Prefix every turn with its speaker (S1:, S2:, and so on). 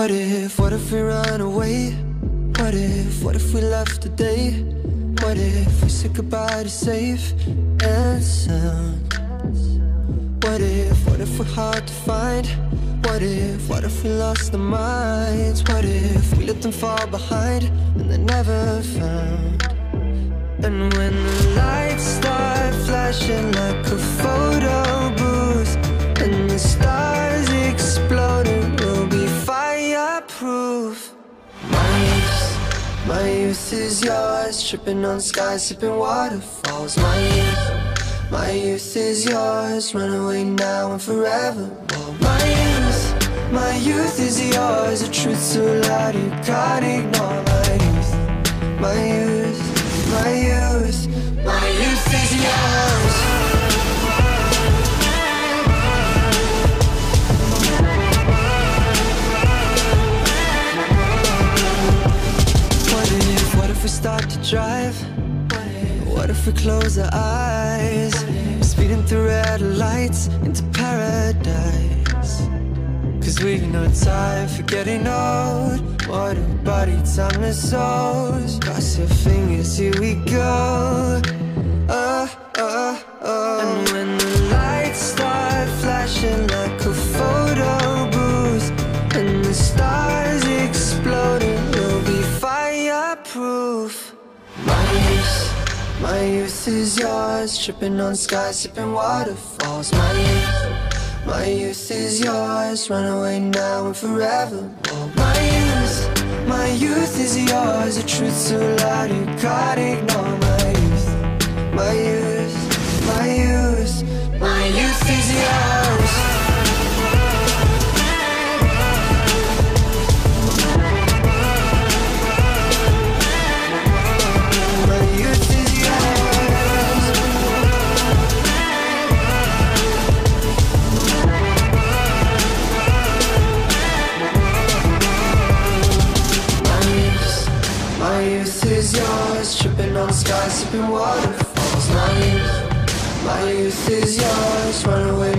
S1: What if, what if we run away? What if, what if we left today? What if we said goodbye to safe and sound? What if, what if we're hard to find? What if, what if we lost our minds? What if we let them fall behind and they're never found? And when the lights start flashing like a youth is yours. Tripping on skies, sipping waterfalls. My youth, my youth is yours. Run away now and forever My youth, my youth is yours. A truth so loud you can't ignore. My youth, my youth my youth, my youth is yours. What if, what if we start to drive? What if we close our eyes? Speeding through red lights into paradise. Cause we know time for getting old. What a body time is souls Cross your fingers, here is yours Tripping on skies, sipping waterfalls My youth my youth is yours, run away now and forever. My youth, my youth is yours, a truth so loud you can't ignore. My youth, my youth, my youth is yours Tripping on skies, sipping waterfalls. My youth, my youth is yours Run away